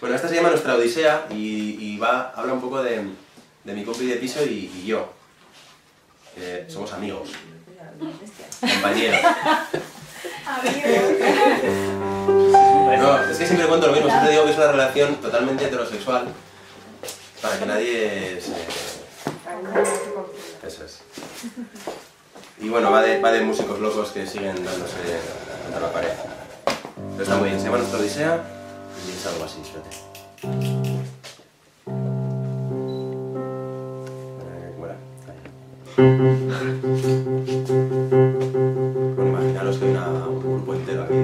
Bueno, esta se llama Nuestra Odisea y, va, habla un poco de, de, mi compi de piso y, yo. Somos amigos. Compañeros. No, es que siempre cuento lo mismo, siempre digo que es una relación totalmente heterosexual para que nadie se... Eso es. Y bueno, va de, va de músicos locos que siguen dándose a la pared. Pero está muy bien, se llama Nuestra Odisea y es algo así, fíjate. Eh, bueno, imaginaros que hay una, un grupo entero aquí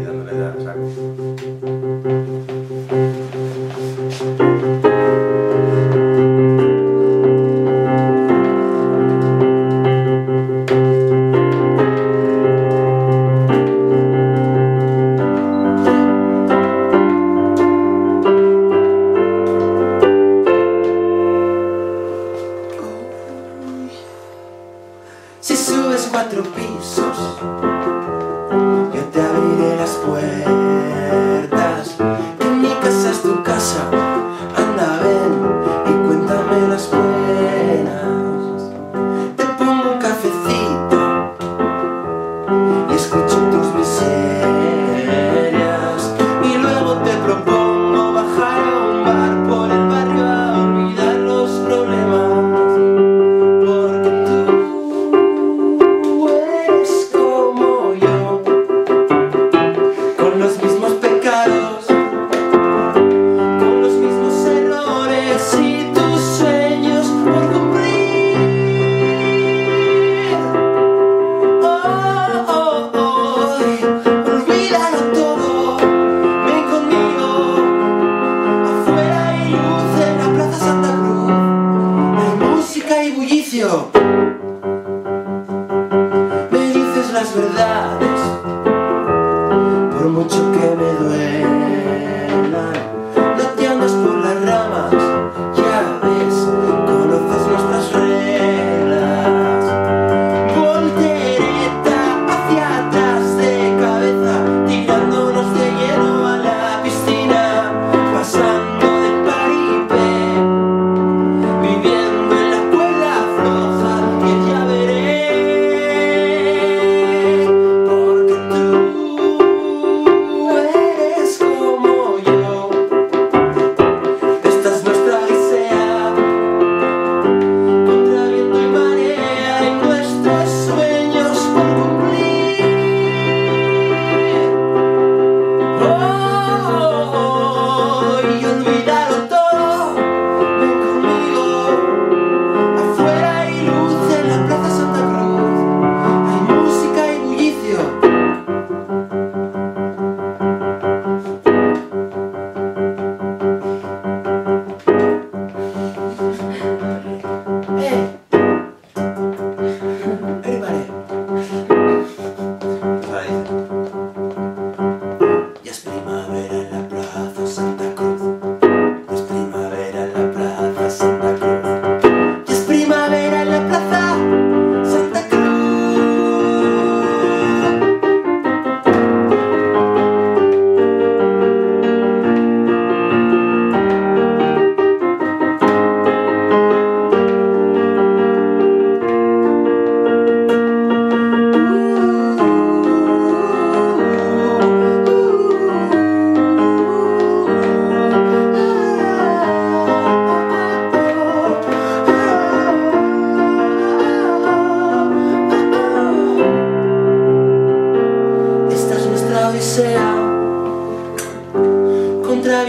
cuatro pisos, yo te abriré las puertas.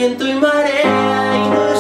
viento y marea